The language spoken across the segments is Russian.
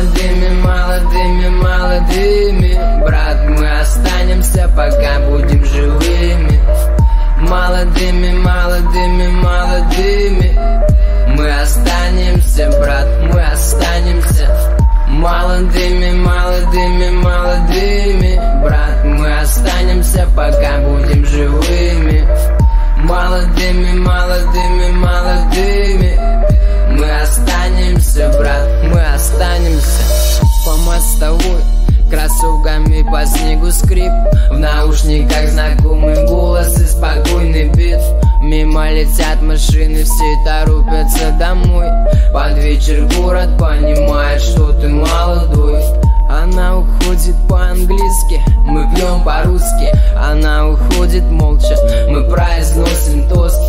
Молодыми, молодыми, молодыми. Брат, мы останемся, пока будем живыми По мостовой Кроссовками по снегу скрип. В наушниках знакомый голос и спокойный бит. Мимо летят машины, все торопятся домой. Под вечер город понимает, что ты молодой. Она уходит по-английски, мы пьем по-русски. Она уходит молча, мы произносим тост.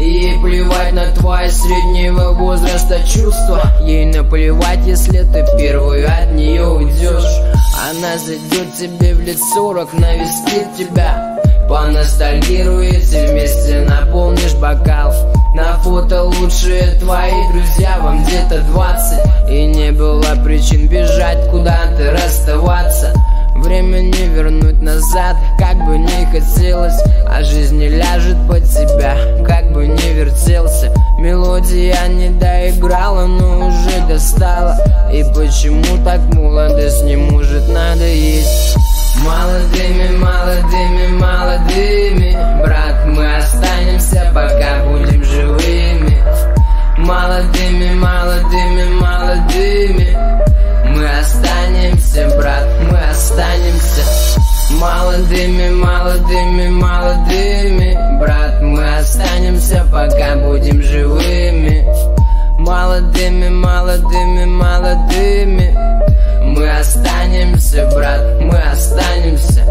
Ей плевать на твои среднего возраста чувства. Ей наплевать, если ты первый от нее Она зайдет тебе в лет сорок, навестит тебя. Поностальгируете вместе, наполнишь бокал. На фото лучшие твои друзья, вам где-то двадцать. И не было причин бежать куда-то, расставаться. Время не вернуть назад, как бы не хотелось. А жизнь не ляжет под тебя, как бы не вертелся. Мелодия не доиграла, но уже достала. И почему так не надоесть. Молодыми, молодыми, Брат, мы останемся, пока будем живыми. Молодыми, молодыми, молодыми. Мы останемся, брат, мы останемся. Молодыми, молодыми, молодыми. Брат, мы останемся, пока будем живыми. Молодыми, молодыми, Мы останемся, брат, мы останемся.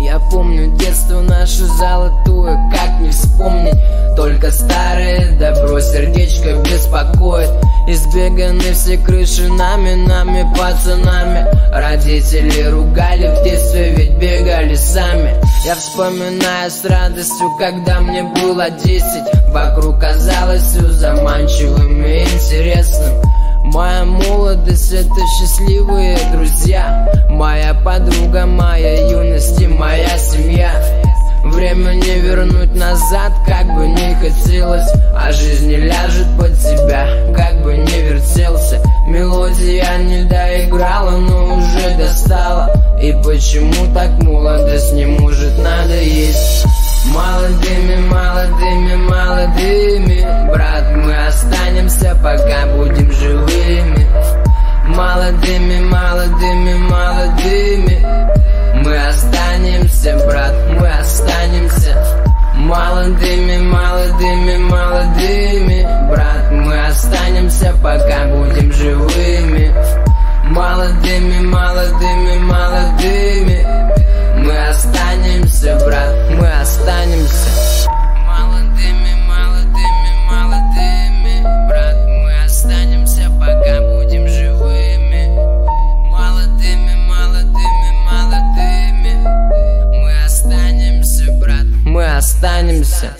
Я помню детство наше золотое, как не вспомнить. Только старое добро сердечко беспокоит. Избеганы все крыши нами, нами, пацанами. Родители ругали в детстве, ведь бегали сами. Я вспоминаю с радостью, когда мне было десять. Вокруг казалось все заманчивым и интересным Моя молодость это счастливые друзья. Моя подруга, моя юность и моя семья. Время не вернуть назад, как бы не хотелось А жизнь не ляжет под тебя, как бы не вертелся. Мелодия не доиграла, но уже достала. И почему так молодость не может надоесть? Молодыми, молодыми, молодыми Брат, мы останемся, останемся, пока будем живыми. Молодыми, молодыми, молодыми. Мы останемся, брат, мы останемся. Молодыми, молодыми, молодыми, брат Мы останемся, пока будем живыми. Молодыми, молодыми, молодыми. Мы останемся, брат, мы останемся.